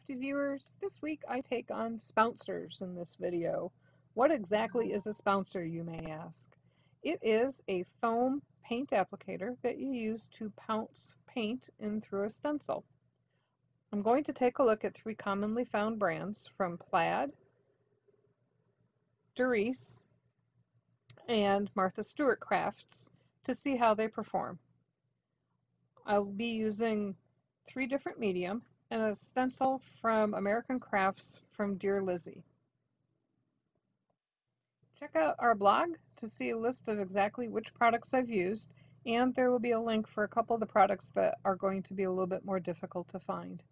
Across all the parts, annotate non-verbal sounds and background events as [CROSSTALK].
crafty viewers. This week I take on spouncers in this video. What exactly is a spouncer, you may ask? It is a foam paint applicator that you use to pounce paint in through a stencil. I'm going to take a look at three commonly found brands from Plaid, Darice, and Martha Stewart Crafts to see how they perform. I'll be using three different medium and a stencil from American Crafts from Dear Lizzie. Check out our blog to see a list of exactly which products I've used and there will be a link for a couple of the products that are going to be a little bit more difficult to find.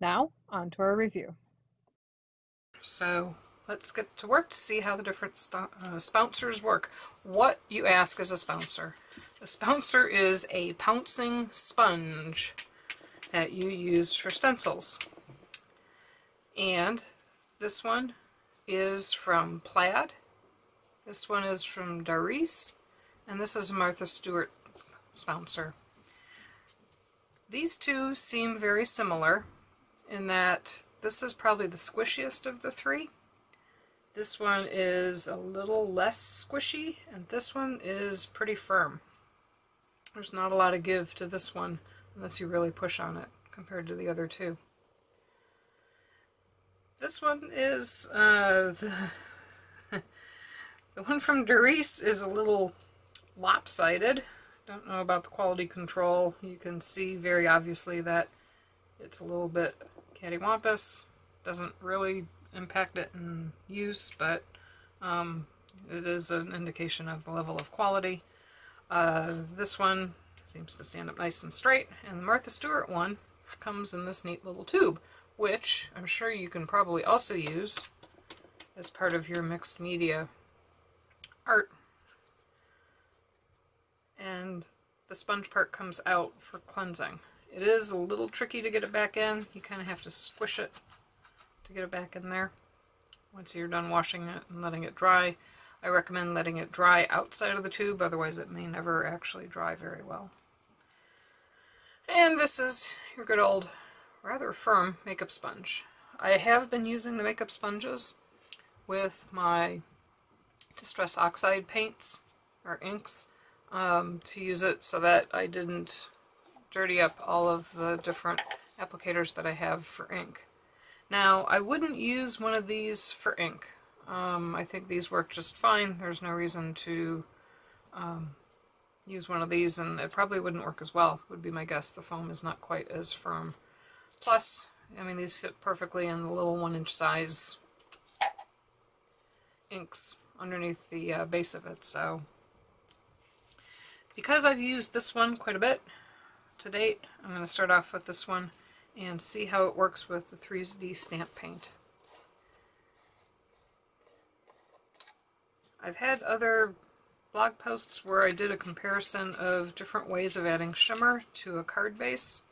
Now, on to our review. So, let's get to work to see how the different uh, spouncers work. What, you ask, is a spouncer? A spouncer is a pouncing sponge that you use for stencils. And this one is from Plaid. This one is from Darice. And this is Martha Stewart spouncer. These two seem very similar in that this is probably the squishiest of the three. This one is a little less squishy, and this one is pretty firm. There's not a lot of give to this one unless you really push on it compared to the other two. This one is, uh, [LAUGHS] the, the one from Darice is a little lopsided. Don't know about the quality control. You can see very obviously that it's a little bit cattywampus. Doesn't really impact it in use, but um, it is an indication of the level of quality. Uh, this one seems to stand up nice and straight, and the Martha Stewart one comes in this neat little tube, which I'm sure you can probably also use as part of your mixed media art and the sponge part comes out for cleansing. It is a little tricky to get it back in. You kind of have to squish it to get it back in there. Once you're done washing it and letting it dry, I recommend letting it dry outside of the tube, otherwise it may never actually dry very well. And this is your good old, rather firm makeup sponge. I have been using the makeup sponges with my Distress Oxide paints, or inks, um, to use it so that I didn't dirty up all of the different applicators that I have for ink. Now, I wouldn't use one of these for ink. Um, I think these work just fine. There's no reason to um, use one of these, and it probably wouldn't work as well, would be my guess. The foam is not quite as firm. Plus, I mean, these fit perfectly in the little one-inch size inks underneath the uh, base of it, so because I've used this one quite a bit to date, I'm going to start off with this one and see how it works with the 3D stamp paint. I've had other blog posts where I did a comparison of different ways of adding shimmer to a card base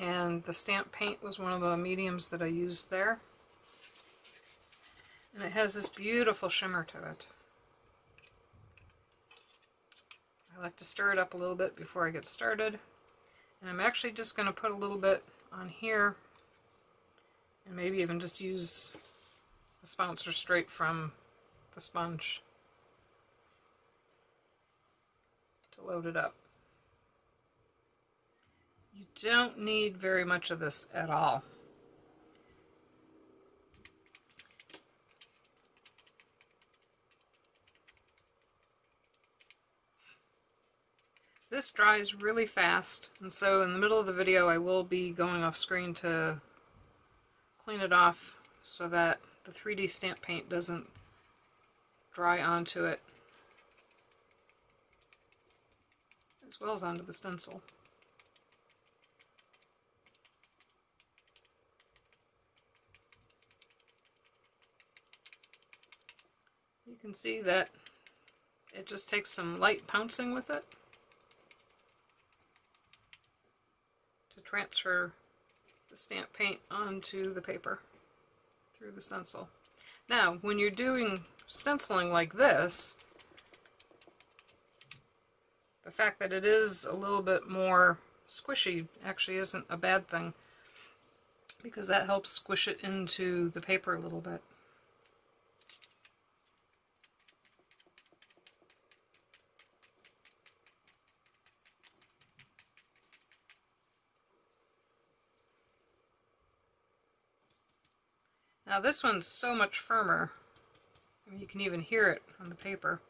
and the stamp paint was one of the mediums that I used there. And it has this beautiful shimmer to it. I like to stir it up a little bit before I get started. And I'm actually just going to put a little bit on here and maybe even just use the spouncer straight from the sponge to load it up. You don't need very much of this at all. This dries really fast, and so in the middle of the video I will be going off screen to clean it off so that the 3D stamp paint doesn't dry onto it as well as onto the stencil. You can see that it just takes some light pouncing with it. To transfer the stamp paint onto the paper through the stencil. Now, when you're doing stenciling like this, the fact that it is a little bit more squishy actually isn't a bad thing. because that helps squish it into the paper a little bit. Now this one's so much firmer. You can even hear it on the paper.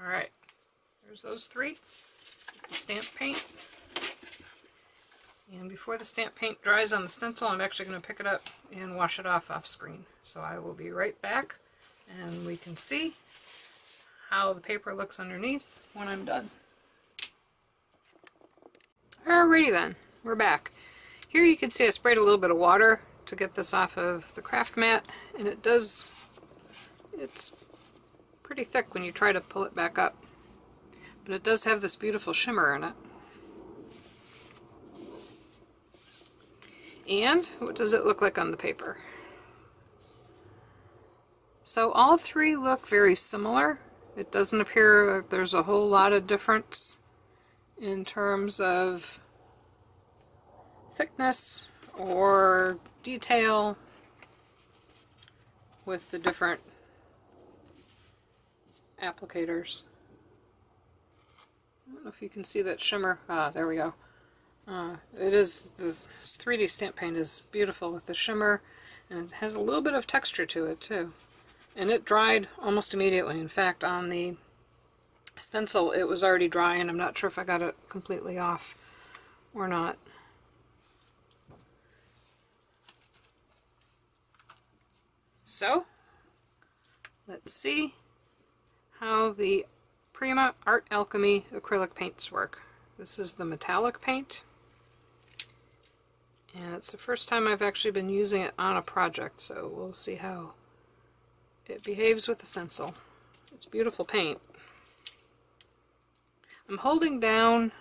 All right, there's those three. Stamp paint. And before the stamp paint dries on the stencil, I'm actually going to pick it up and wash it off off screen. So I will be right back and we can see how the paper looks underneath when I'm done. Alrighty then, we're back. Here you can see I sprayed a little bit of water to get this off of the craft mat and it does, it's pretty thick when you try to pull it back up. But it does have this beautiful shimmer in it. And what does it look like on the paper? So all three look very similar. It doesn't appear like there's a whole lot of difference in terms of thickness or detail with the different applicators. I don't know if you can see that shimmer. Ah, there we go. Uh, it is, the 3D stamp paint is beautiful with the shimmer, and it has a little bit of texture to it too. And it dried almost immediately. In fact, on the stencil it was already dry, and I'm not sure if I got it completely off or not. So, let's see how the Prima Art Alchemy acrylic paints work. This is the metallic paint. And it's the first time I've actually been using it on a project, so we'll see how it behaves with the stencil. It's beautiful paint. I'm holding down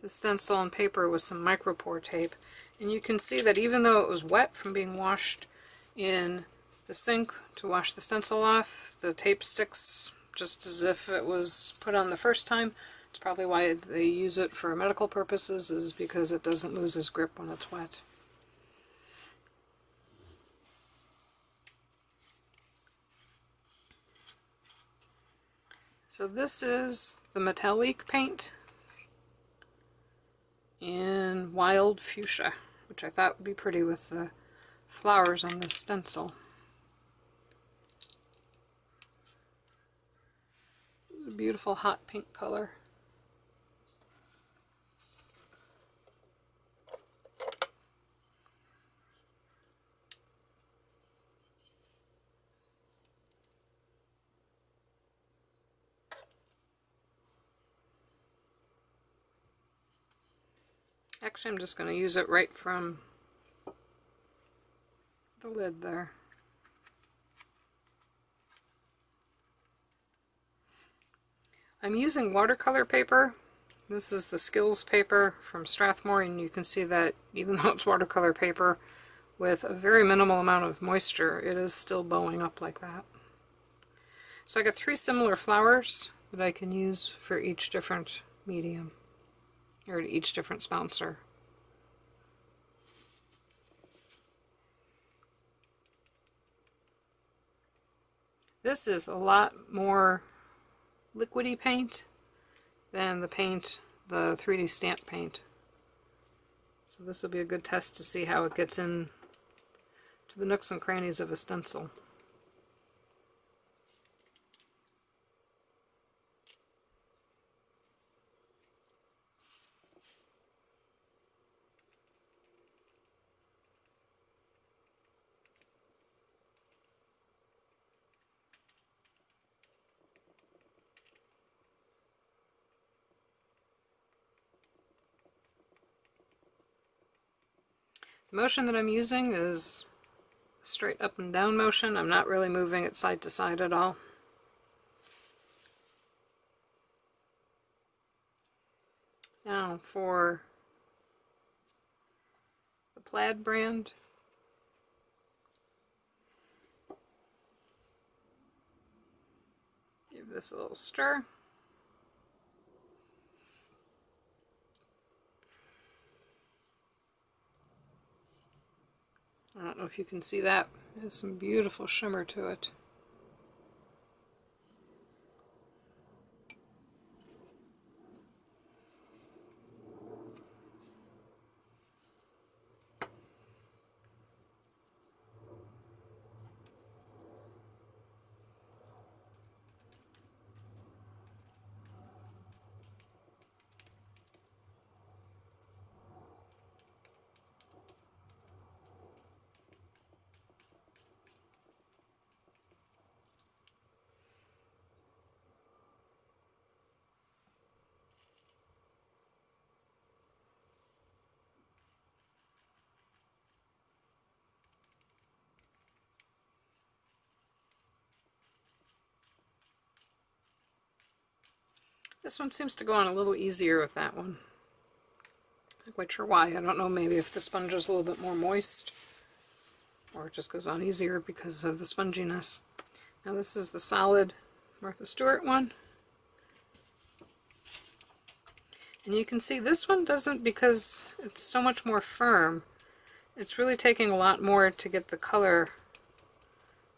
the stencil and paper with some micropore tape, and you can see that even though it was wet from being washed in the sink to wash the stencil off, the tape sticks just as if it was put on the first time. It's probably why they use it for medical purposes, is because it doesn't lose its grip when it's wet. So this is the metallic paint in Wild Fuchsia, which I thought would be pretty with the flowers on the stencil. Beautiful hot pink color. Actually, I'm just going to use it right from the lid there. I'm using watercolor paper. This is the Skills paper from Strathmore, and you can see that even though it's watercolor paper, with a very minimal amount of moisture, it is still bowing up like that. So I got three similar flowers that I can use for each different medium or each different spouncer. This is a lot more liquidy paint than the paint, the 3D stamp paint. So this will be a good test to see how it gets in to the nooks and crannies of a stencil. Motion that I'm using is straight up and down motion. I'm not really moving it side to side at all. Now for the Plaid brand. Give this a little stir. I don't know if you can see that. It has some beautiful shimmer to it. This one seems to go on a little easier with that one. Not quite sure why. I don't know, maybe if the sponge is a little bit more moist, or it just goes on easier because of the sponginess. Now this is the solid Martha Stewart one. And you can see this one doesn't, because it's so much more firm, it's really taking a lot more to get the color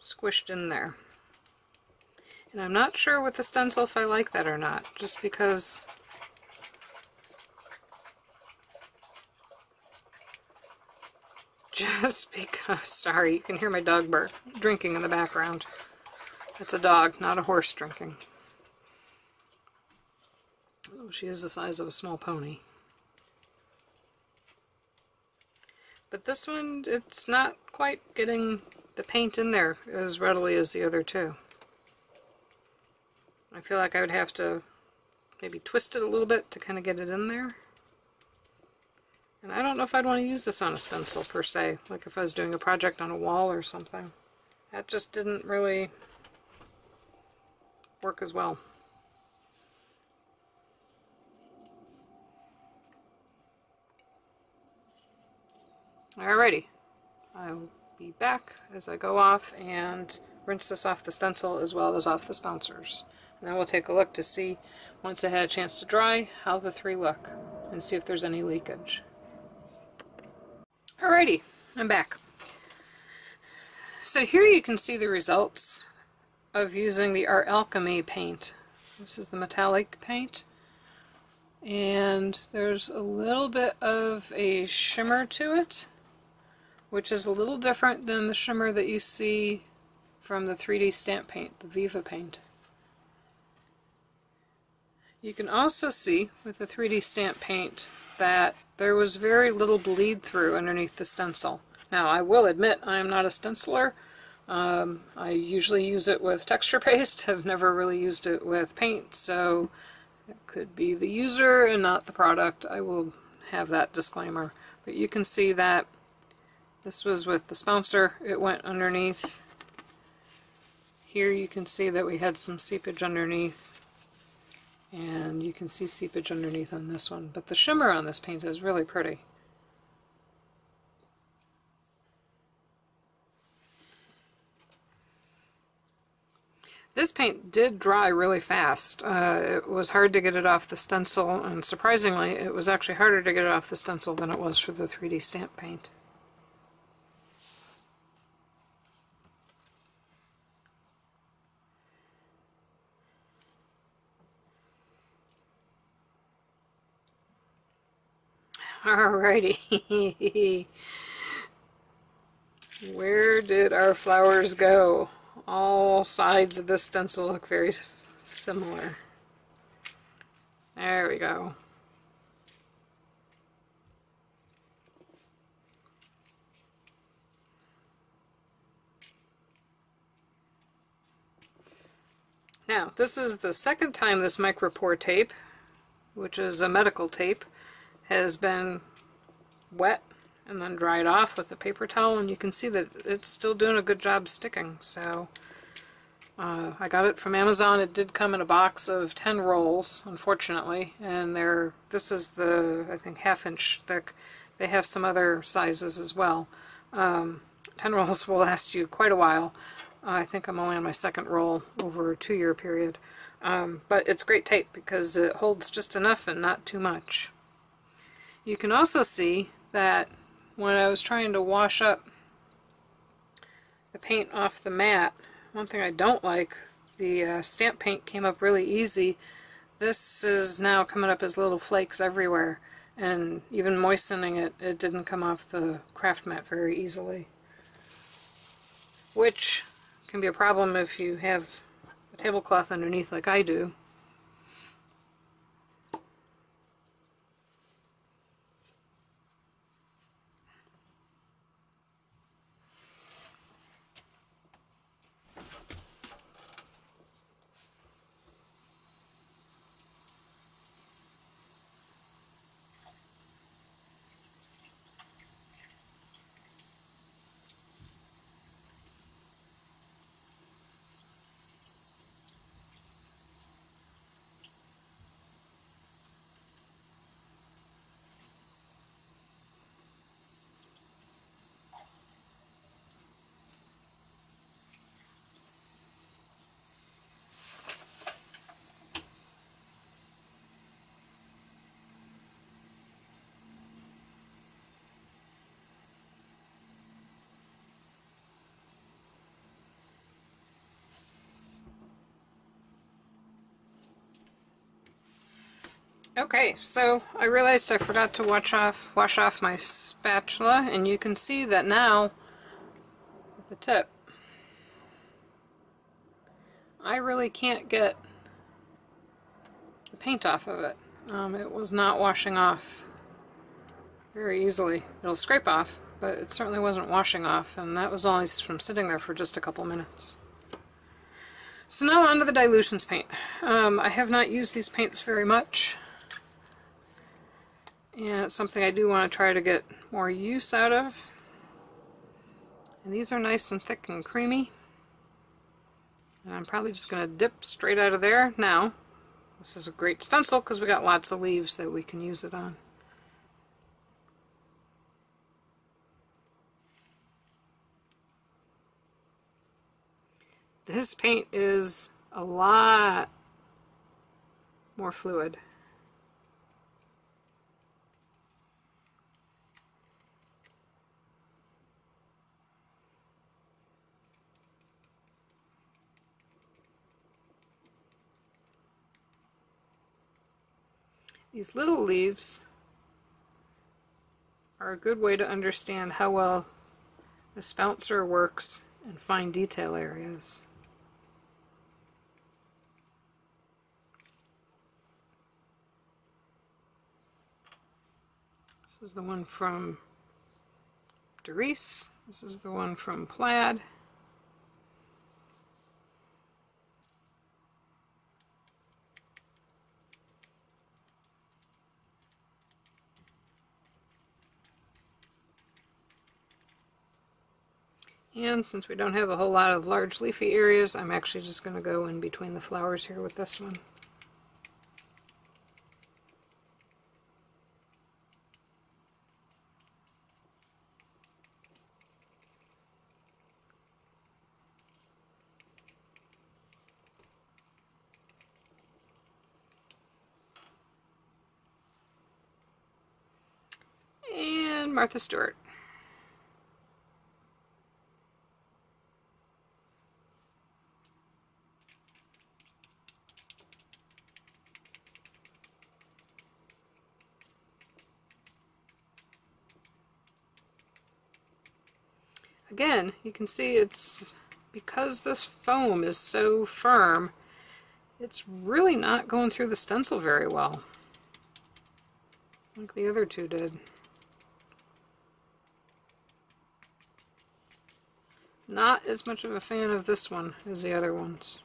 squished in there. And I'm not sure with the stencil if I like that or not, just because [LAUGHS] just because, sorry, you can hear my dog bark, drinking in the background. It's a dog, not a horse drinking. Oh, she is the size of a small pony. But this one, it's not quite getting the paint in there as readily as the other two. I feel like I would have to maybe twist it a little bit to kind of get it in there. And I don't know if I'd want to use this on a stencil per se, like if I was doing a project on a wall or something. That just didn't really work as well. Alrighty, I'll be back as I go off and rinse this off the stencil as well as off the spouncers. And then we'll take a look to see, once it had a chance to dry, how the three look and see if there's any leakage. Alrighty, I'm back. So here you can see the results of using the Art Alchemy paint. This is the metallic paint. And there's a little bit of a shimmer to it, which is a little different than the shimmer that you see from the 3D stamp paint, the Viva paint. You can also see with the 3D stamp paint that there was very little bleed through underneath the stencil. Now I will admit I am not a stenciler. Um, I usually use it with texture [LAUGHS] paste. I've never really used it with paint, so it could be the user and not the product. I will have that disclaimer. But you can see that this was with the spouncer. It went underneath. Here you can see that we had some seepage underneath and you can see seepage underneath on this one, but the shimmer on this paint is really pretty. This paint did dry really fast. Uh, it was hard to get it off the stencil, and surprisingly, it was actually harder to get it off the stencil than it was for the 3D stamp paint. Alrighty. Where did our flowers go? All sides of this stencil look very similar. There we go. Now, this is the second time this micropore tape, which is a medical tape, has been wet and then dried off with a paper towel and you can see that it's still doing a good job sticking so uh, I got it from Amazon it did come in a box of 10 rolls unfortunately and they're this is the I think half inch thick they have some other sizes as well. Um, 10 [LAUGHS] rolls will last you quite a while. Uh, I think I'm only on my second roll over a two-year period. Um, but it's great tape because it holds just enough and not too much. You can also see that when I was trying to wash up the paint off the mat, one thing I don't like, the uh, stamp paint came up really easy. This is now coming up as little flakes everywhere and even moistening it, it didn't come off the craft mat very easily. Which can be a problem if you have a tablecloth underneath like I do. Okay, so I realized I forgot to wash off, wash off my spatula, and you can see that now, with the tip, I really can't get the paint off of it. Um, it was not washing off very easily. It'll scrape off, but it certainly wasn't washing off, and that was only from sitting there for just a couple minutes. So now on to the Dylusions paint. Um, I have not used these paints very much. And it's something I do want to try to get more use out of. And these are nice and thick and creamy. And I'm probably just going to dip straight out of there now. This is a great stencil because we got lots of leaves that we can use it on. This paint is a lot more fluid. These little leaves are a good way to understand how well the spouncer works in fine detail areas. This is the one from Darice. This is the one from Plaid. And since we don't have a whole lot of large leafy areas, I'm actually just going to go in between the flowers here with this one. And Martha Stewart. Again, you can see it's because this foam is so firm, it's really not going through the stencil very well, like the other two did. Not as much of a fan of this one as the other ones.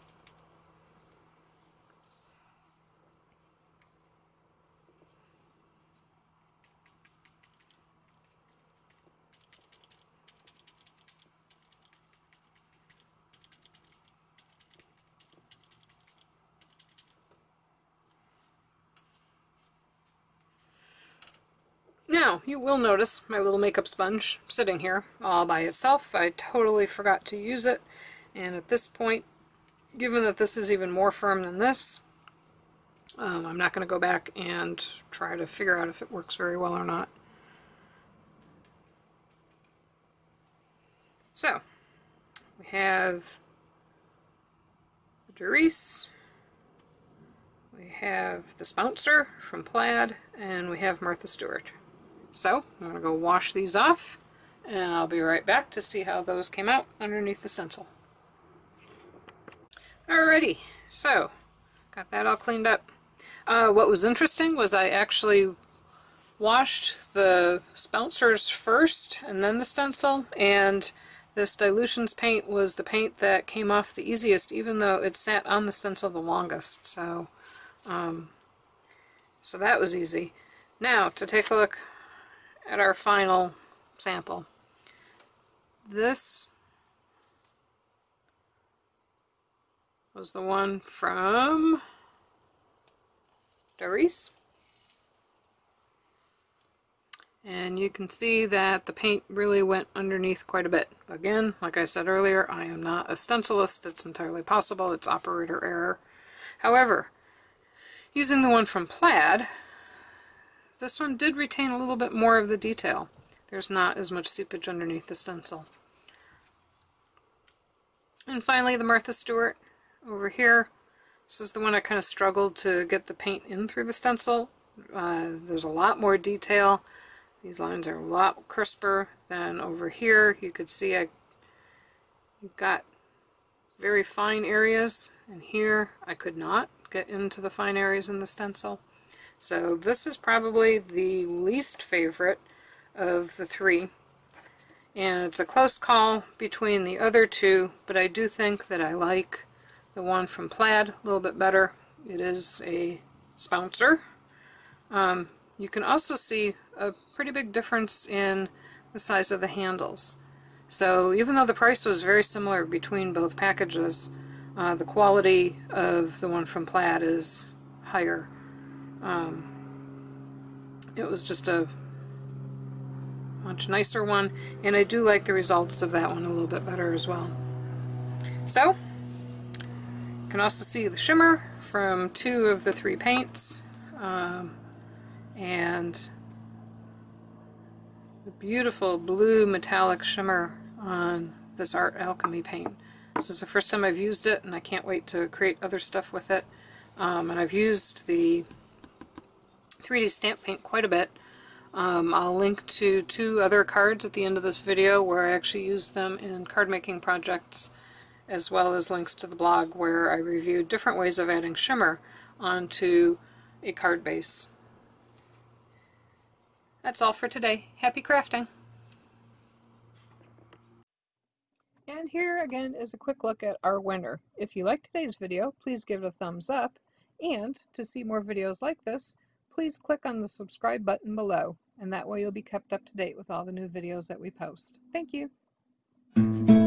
Now, you will notice my little makeup sponge sitting here all by itself. I totally forgot to use it, and at this point, given that this is even more firm than this, um, I'm not going to go back and try to figure out if it works very well or not. So, we have the Darice, we have the Spouncer from Plaid, and we have Martha Stewart. So, I'm going to go wash these off, and I'll be right back to see how those came out underneath the stencil. Alrighty, so, got that all cleaned up. Uh, what was interesting was I actually washed the Spouncers first and then the stencil, and this Dylusions paint was the paint that came off the easiest, even though it sat on the stencil the longest. So, um, so that was easy. Now, to take a look at our final sample. This was the one from Darice. And you can see that the paint really went underneath quite a bit. Again, like I said earlier, I am not a stencilist. It's entirely possible. It's operator error. However, using the one from Plaid, this one did retain a little bit more of the detail. There's not as much seepage underneath the stencil. And finally, the Martha Stewart over here. This is the one I kind of struggled to get the paint in through the stencil. Uh, there's a lot more detail. These lines are a lot crisper than over here. You could see I got very fine areas, and here I could not get into the fine areas in the stencil. So this is probably the least favorite of the three. And it's a close call between the other two, but I do think that I like the one from Plaid a little bit better. It is a spouncer. Um, you can also see a pretty big difference in the size of the handles. So even though the price was very similar between both packages, uh, the quality of the one from Plaid is higher. Um, it was just a much nicer one, and I do like the results of that one a little bit better as well. So, you can also see the shimmer from two of the three paints um, and the beautiful blue metallic shimmer on this Art Alchemy paint. This is the first time I've used it and I can't wait to create other stuff with it. Um, and I've used the 3D stamp paint quite a bit. Um, I'll link to two other cards at the end of this video where I actually use them in card making projects as well as links to the blog where I reviewed different ways of adding shimmer onto a card base. That's all for today. Happy crafting! And here again is a quick look at our winner. If you liked today's video, please give it a thumbs up. And to see more videos like this, please click on the subscribe button below. And that way you'll be kept up to date with all the new videos that we post. Thank you!